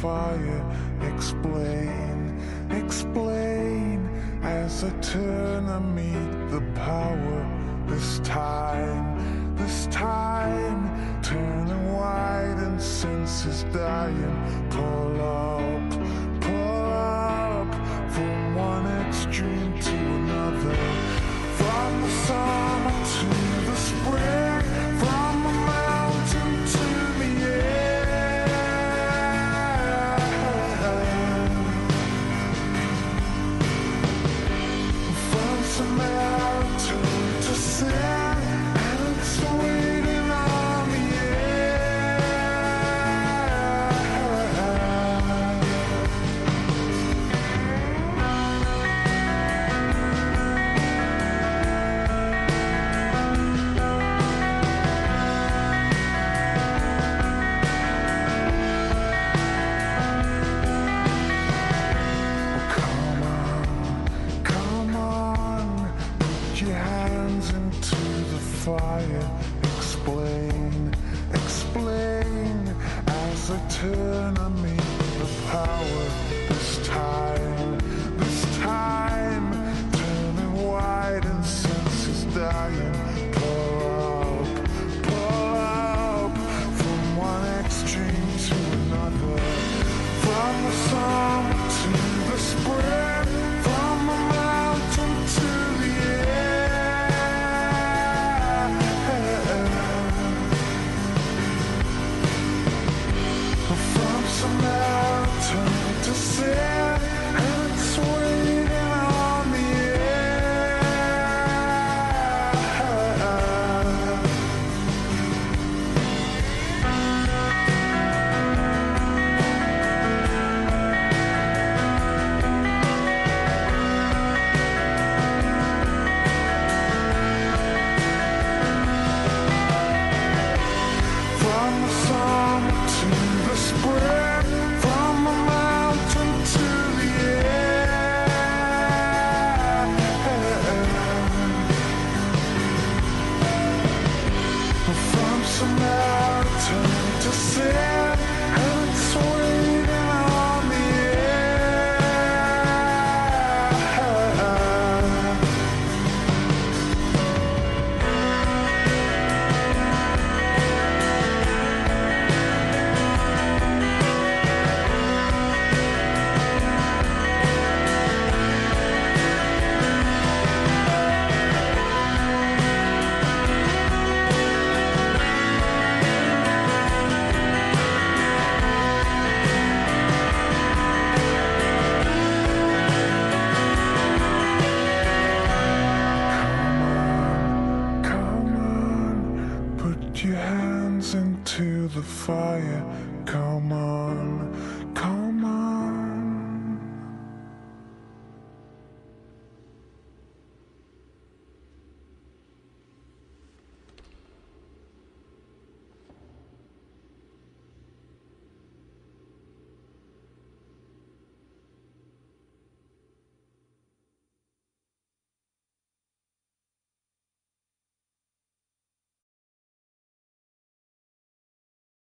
fire. Explain, explain as I turn I meet the power. This time, this time, turning white and senses dying. Pull on. somewhere explain, explain as I turn on me the power. into the fire. Come on.